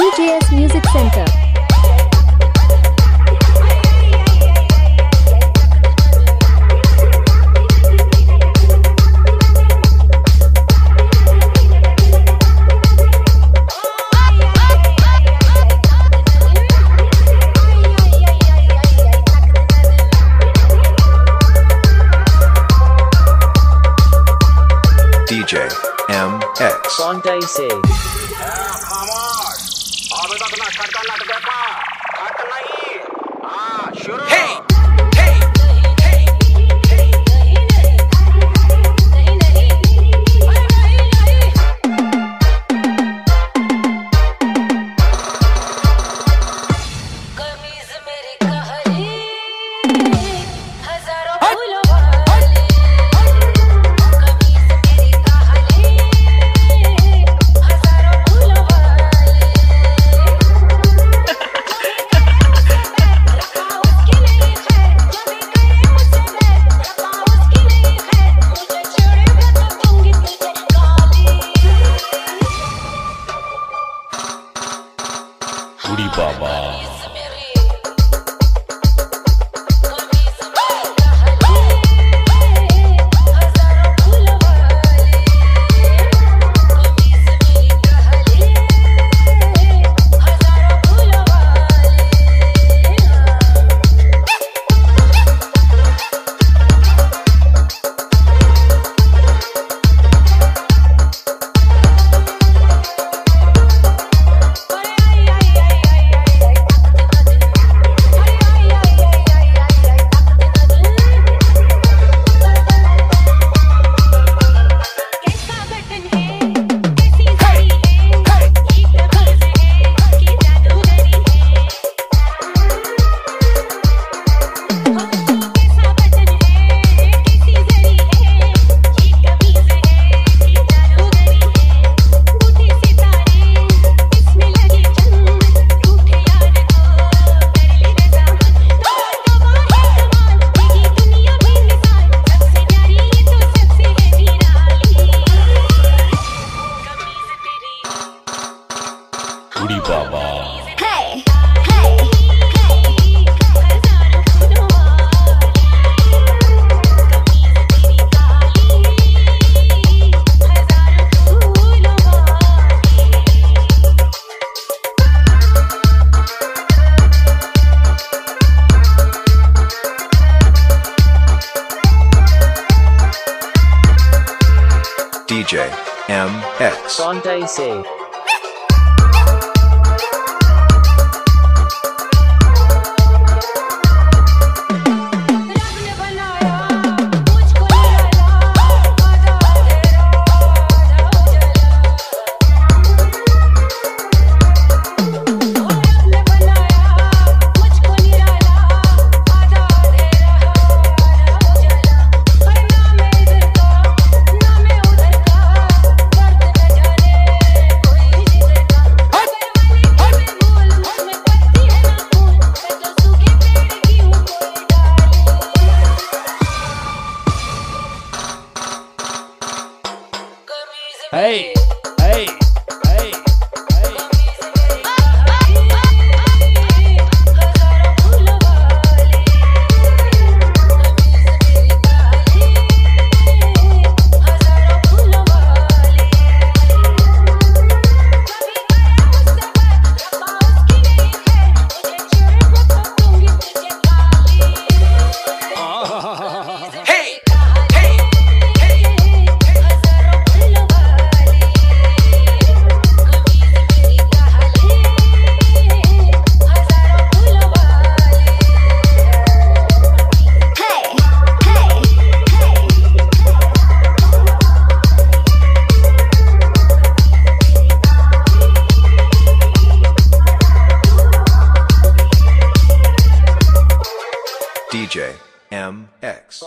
DJS Music Center. DJ MX. Come. DJ MX. C. DJ MX.